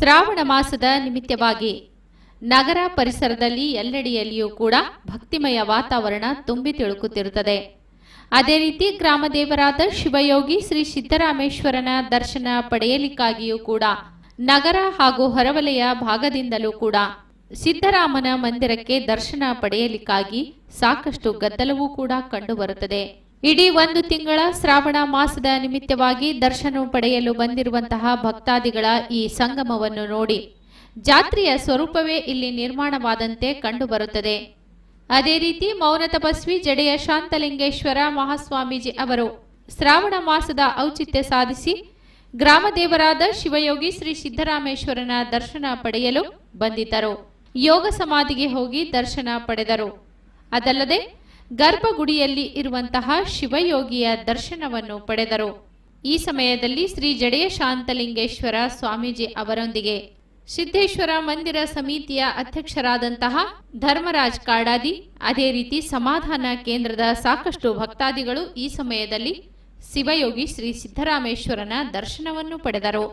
ಶ್ರಾವಣ ಮಾಸದ ನಿಮಿತ್ತವಾಗಿ ನಗರ ಪರಿಸರದಲ್ಲಿ ಎಲ್ಲೆಡೆಯಲ್ಲಿಯೂ ಕೂಡ ಭಕ್ತಿಮಯ ವಾತಾವರಣ ತುಂಬಿ ತಿಳುಕುತ್ತಿರುತ್ತದೆ. ಅದೇ ರೀತಿ ಗ್ರಾಮದೇವರಾದ ಶಿವಯೋಗಿ ಶ್ರೀ ಸಿದ್ದರಾಮೇಶ್ವರನ ದರ್ಶನ ಪಡೆಯಲಿಕ್ಕಾಗಿಯೂ ಕೂಡ ನಗರ ಹಾಗೂ ಹೊರವಲಯ ಭಾಗದಿಂದಲೂ ಕೂಡ ಸಿದ್ದರಾಮನ ಮಂದಿರಕ್ಕೆ ದರ್ಶನ ಪಡೆಯಲಿಕ್ಕಾಗಿ ಸಾಕಷ್ಟು ಗದ್ದಲವೂ ಕೂಡ ಕಂಡುಬರುತ್ತದೆ. ಇಡೀ ಒಂದು ತಿಂಗಳ ಶ್ರಾವಣ ಮಾಸದ ನಿಮಿತ್ತವಾಗಿ ದರ್ಶನ ಪಡೆಯಲು ಬಂದಿರುವಂತಹ ಭಕ್ತಾದಿಗಳ ಈ ಸಂಗಮವನ್ನು ನೋಡಿ ಜಾತ್ರೆಯ ಸ್ವರೂಪವೇ ಇಲ್ಲಿ ನಿರ್ಮಾಣವಾದಂತೆ ಕಂಡುಬರುತ್ತದೆ. ಅದೇ ರೀತಿ ಮೌನ ತಪಸ್ವಿ ಜಡೆಯ ಶಾಂತಲಿಂಗೇಶ್ವರ ಮಹಾಸ್ವಾಮೀಜಿ ಅವರು ಶ್ರಾವಣ ಮಾಸದ ಔಚಿತ್ಯ ಸಾಧಿಸಿ ಗ್ರಾಮ ದೇವರಾದ ಶಿವಯೋಗಿ ಶ್ರೀ ಸಿದ್ದರಾಮೇಶ್ವರನ ದರ್ಶನ ಪಡೆಯಲು ಬಂದಿದ್ದರು. ಯೋಗ ಸಮಾಧಿಗೆ ಹೋಗಿ ದರ್ಶನ ಪಡೆದರು. ಅದಲ್ಲದೆ ಗರ್ಭಗುಡಿಯಲ್ಲಿ ಇರುವಂತಹ ಶಿವಯೋಗಿಯ ದರ್ಶನವನ್ನು ಪಡೆದರು. ಈ ಸಮಯದಲ್ಲಿ ಶ್ರೀ ಜಡೆಯ ಶಾಂತಲಿಂಗೇಶ್ವರ ಸ್ವಾಮೀಜಿ ಅವರೊಂದಿಗೆ ಸಿದ್ದೇಶ್ವರ ಮಂದಿರ ಸಮಿತಿಯ ಅಧ್ಯಕ್ಷರಾದಂತಹ ಧರ್ಮರಾಜ್ ಕಾಡಾದಿ, ಅದೇ ರೀತಿ ಸಮಾಧಾನ ಕೇಂದ್ರದ ಸಾಕಷ್ಟು ಭಕ್ತಾದಿಗಳು ಈ ಸಮಯದಲ್ಲಿ ಶಿವಯೋಗಿ ಶ್ರೀ ಸಿದ್ದರಾಮೇಶ್ವರನ ದರ್ಶನವನ್ನು ಪಡೆದರು.